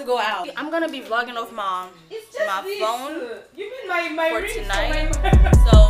to go out. I'm gonna be vlogging off my my phone You mean my my for ring for tonight. my- So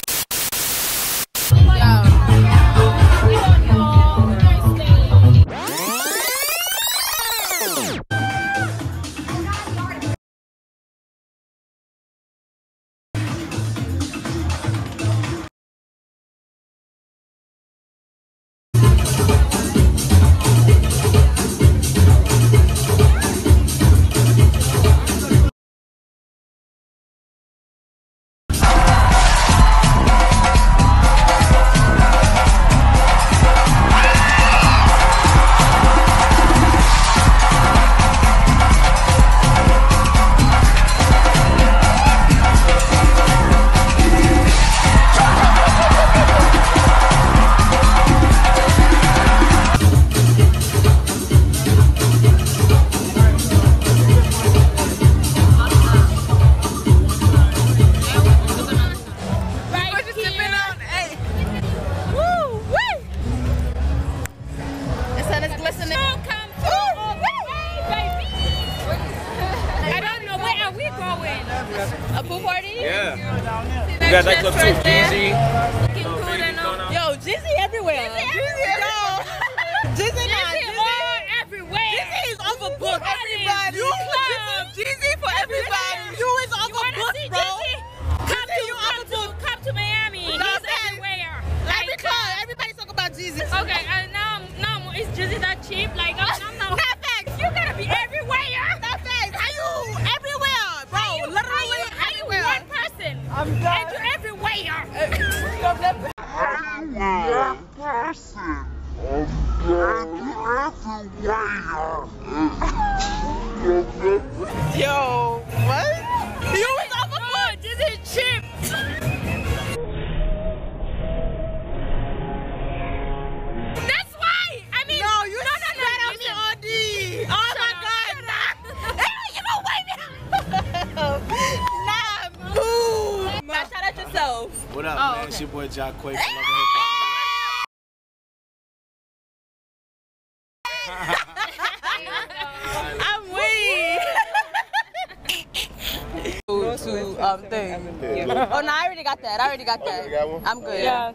that. I already got that. you got one? I'm good. Yeah.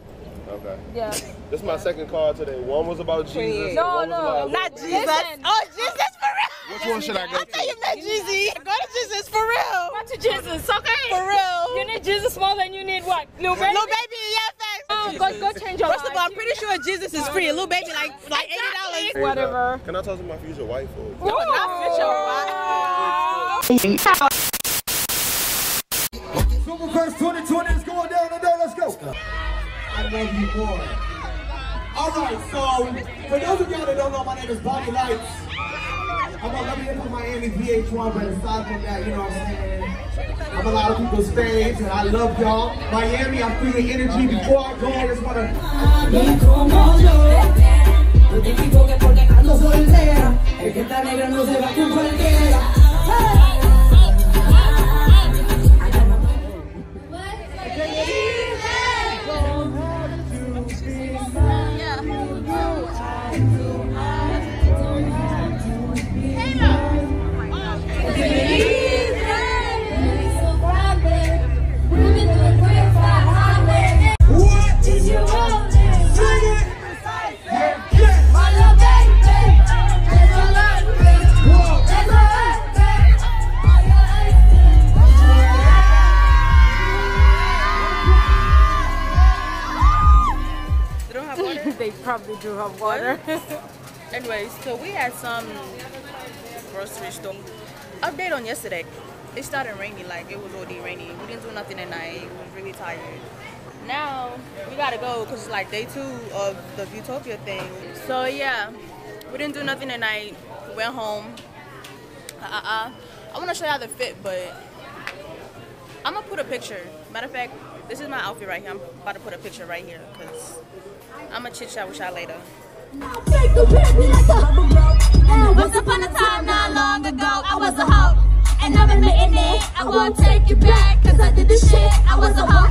Okay. Yeah. This is my second call today. One was about Jesus. No, one no, Not Jesus. Listen. Oh, Jesus for real. Which one should I go I thought you to? meant Jeezy. Go to Jesus for real. Go to Jesus, okay? For real. You need Jesus more than you need what? Little baby? Little baby, yeah, facts. Um, go, go, go change your First of all, I'm pretty sure Jesus is free. A little baby like like eighty dollars. Hey, Whatever. Can I talk to my future wife? Or? No, not fit your wife. Superfest 2020 is going I love you more. All right, so for those of y'all that don't know, my name is Bobby Lytes. I'm a Hip Hop Miami VH1, but aside from that, you know what I'm saying? I'm a lot of people's fans, and I love y'all. Miami, I feel the energy. Before I go, I just want to had some grocery store update on yesterday. It started raining, like it was already raining. We didn't do nothing at night. We was really tired. Now we gotta go because it's like day two of the Vewtopia thing. So yeah, we didn't do nothing at night. Went home. Uh uh. I wanna show y'all the fit, but I'm gonna put a picture. Matter of fact, this is my outfit right here. I'm about to put a picture right here because I'm gonna chit chat with y'all later. Once upon a time, not long ago, I was a hoe. And I'm admitting it, I won't take it back, I did the shit, I was a hoe.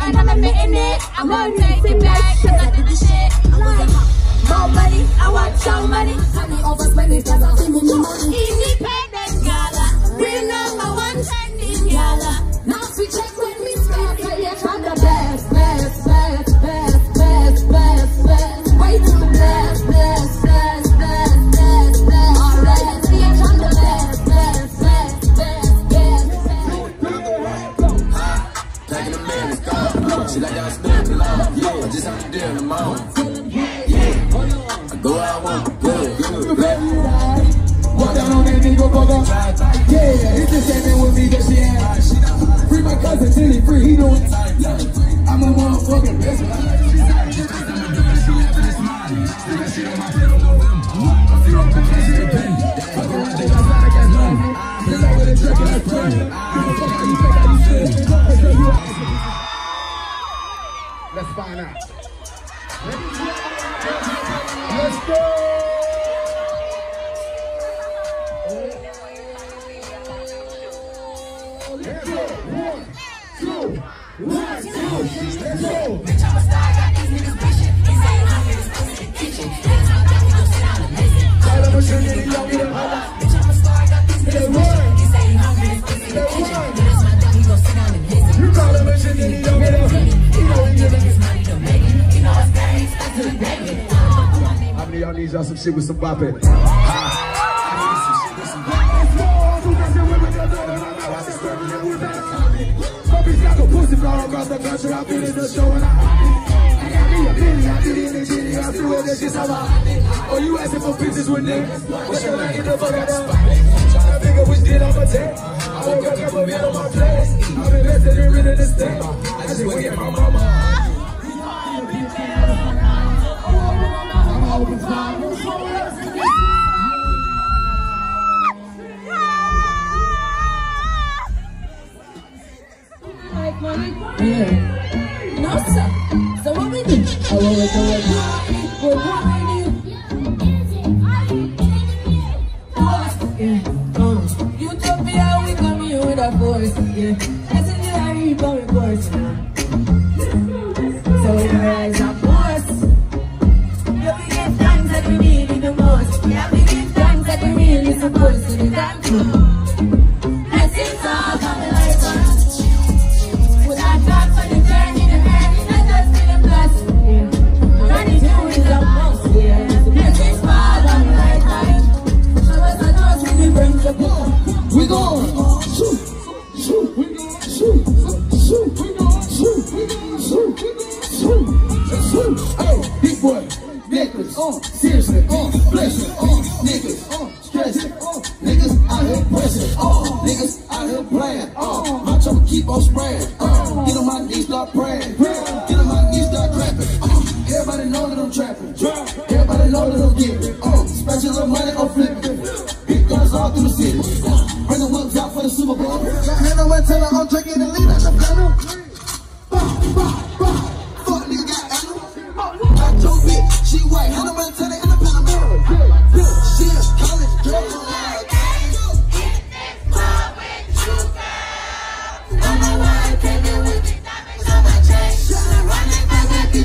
And I'm admitting it, I won't take it back, I did the shit. More money, I want your money. Honey over spending, cause I'm spending the. Independent gala, real number one trending gala. Now we check when we spend, so yeah, I'm the best, y'all need y'all some shit with some bop pussy the country. I'm feeling the show and I I got me a penny, I did it in the city, I feel it, this shit's how I Oh, you asking for pictures with niggas? What should I get the fuck out of? Tryna figure which deal I'ma take. I woke up, got a meal on my plate. I'm invested in rid of this thing. I just wait at my mama. Book.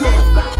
left.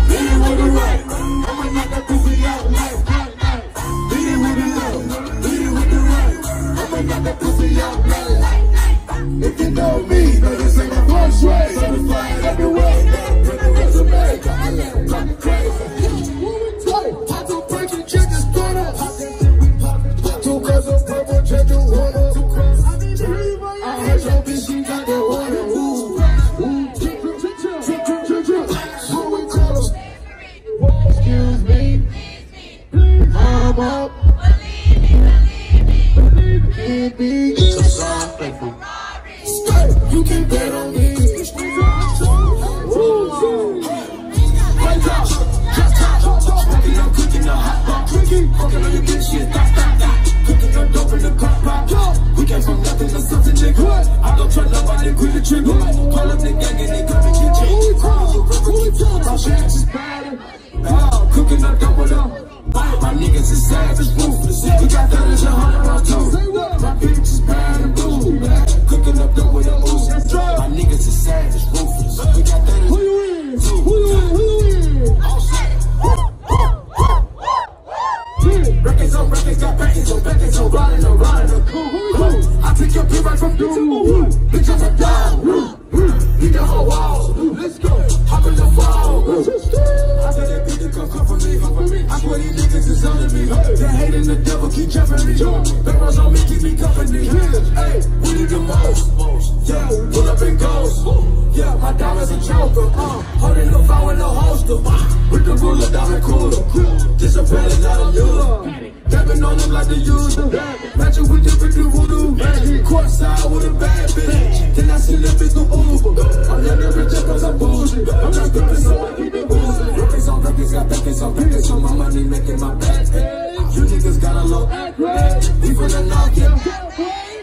be making my best. You niggas got a low We from the north, yeah.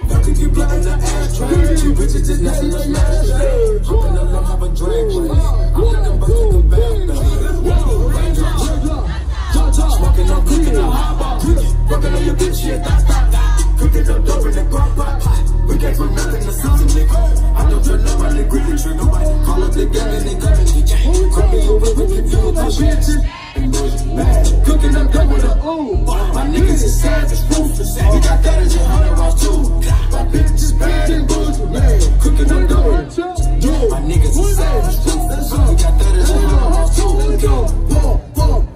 Y'all could get blood in the ashtray. You bitches just nothing but smash. Hopping along, hop a drag race. I'm in the bus with the back. Smoking on cooking on hot bar. Rocking on your bitch, yeah, that's that. Cooking up dope in the crock pot. We came from nothing to something, nigga. I don't turn nobody, grip the trigger, right? Call up the gang and they come in the gang. Call me over, we give you a push, bitch. Cooking, I'm done with a ooh. My niggas is savage, ruthless. We got gutters and hundred rounds too. My bitch is bad and bougie, man. Cooking, I'm done with a My niggas is savage, ruthless. We got gutters and hundred rounds too. Boom, boom.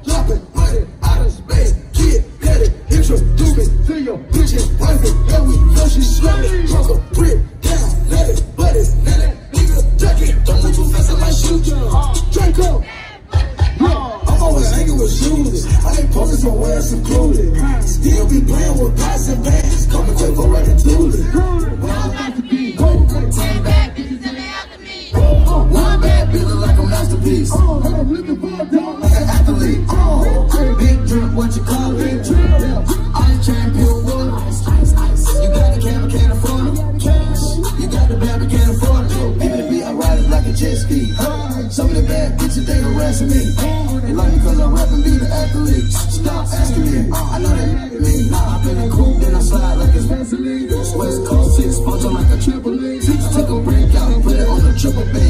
triple bang.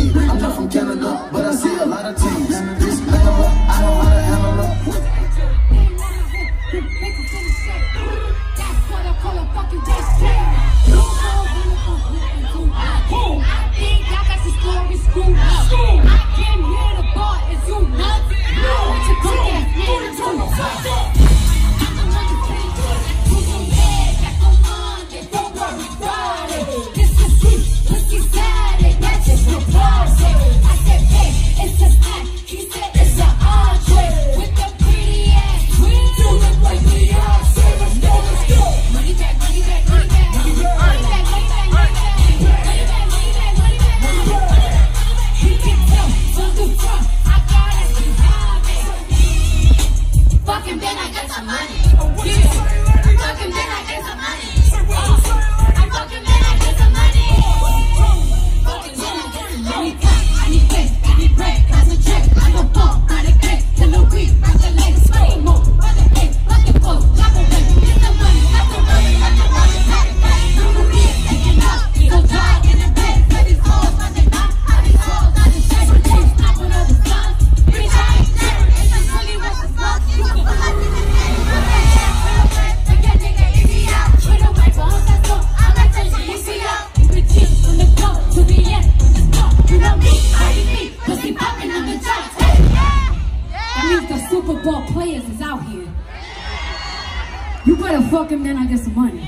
Get some money.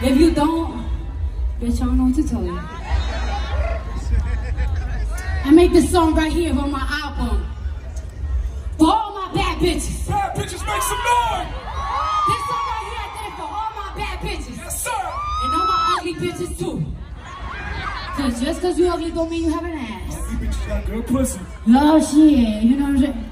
If you don't, bitch, I don't know what to tell you. I made this song right here on my album. For all my bad bitches. Bad bitches make some noise. This song right here, I did for all my bad bitches. Yes, sir. And all my ugly bitches too. Cause just cause you ugly don't mean you have an ass. You bitches got good pussy. Oh shit, you know what I'm saying?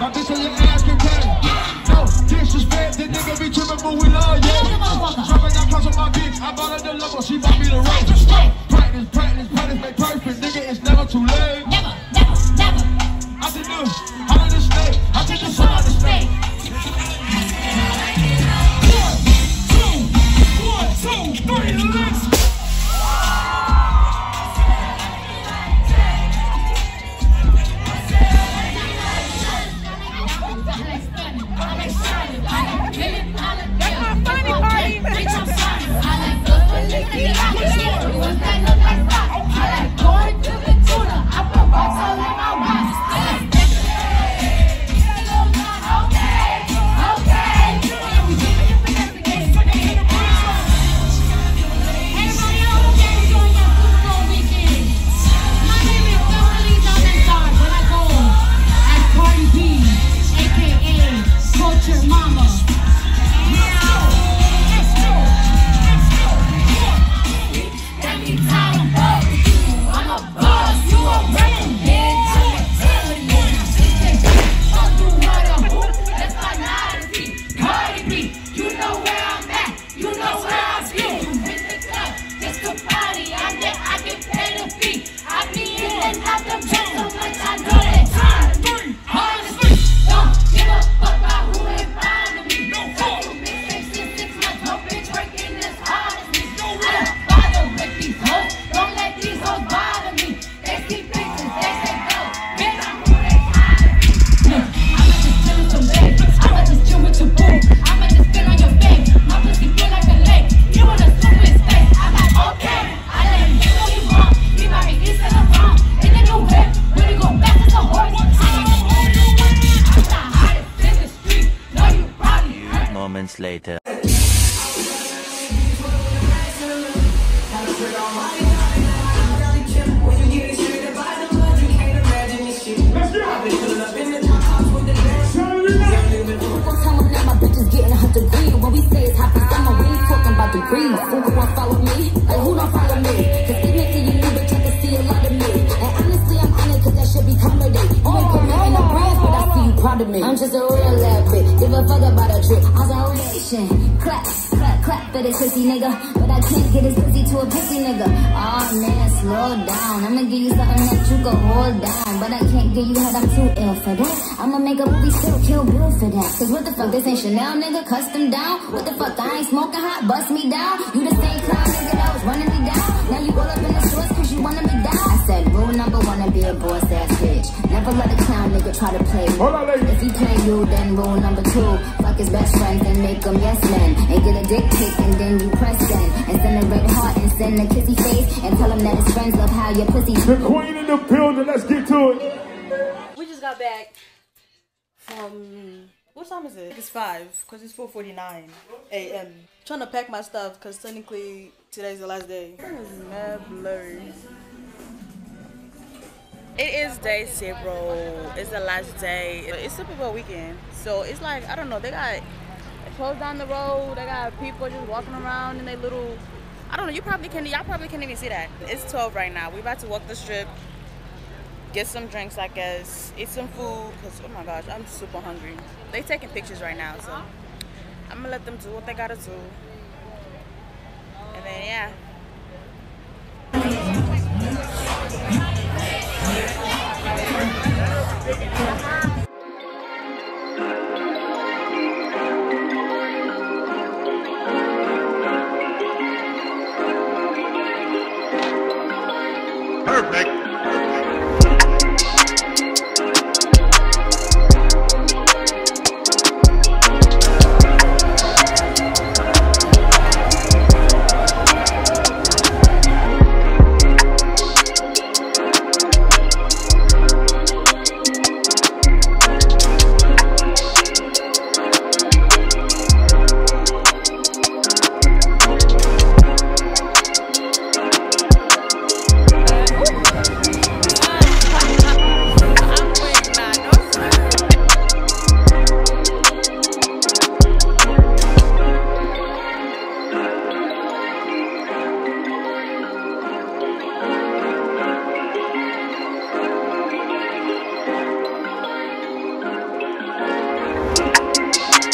way. My bitch Give a fuck about a trip. I was a ovation. Clap, clap, clap for this pussy nigga. But I can't get his pussy to a pussy nigga. Oh man, slow down. I'ma give you something that you can hold down. But I can't give you head, I'm too ill for that. I'ma make a movie still kill Bill for that. Cause what the fuck, this ain't Chanel nigga, custom down. What the fuck, I ain't smoking hot, bust me down. You the same clown nigga that was running me down. Now you all up in the wanna me down. I said rule number one to be a boss ass bitch. Never let a clown nigga try to play you. If he play you, then rule number two. Fuck his best friends and make them yes men. And get a dick pic and then you press send. And send a red heart and send a kissy face. And tell him that his friends love how your pussy. The queen in the building. Let's get to it. We just got back from what time is it? It's five because it's four forty nine a.m. Trying to pack my stuff because technically today's the last day. It's mad blurry. It is day zero. It's the last day. It's Super Bowl weekend, so it's like I don't know. They got closed down the road. They got people just walking around in their little. I don't know. You probably can't. Y'all probably can't even see that. It's twelve right now. We about to walk the strip get some drinks, I guess, eat some food, because, oh my gosh, I'm super hungry. They taking pictures right now, so I'm going to let them do what they got to do. And then, yeah. Perfect.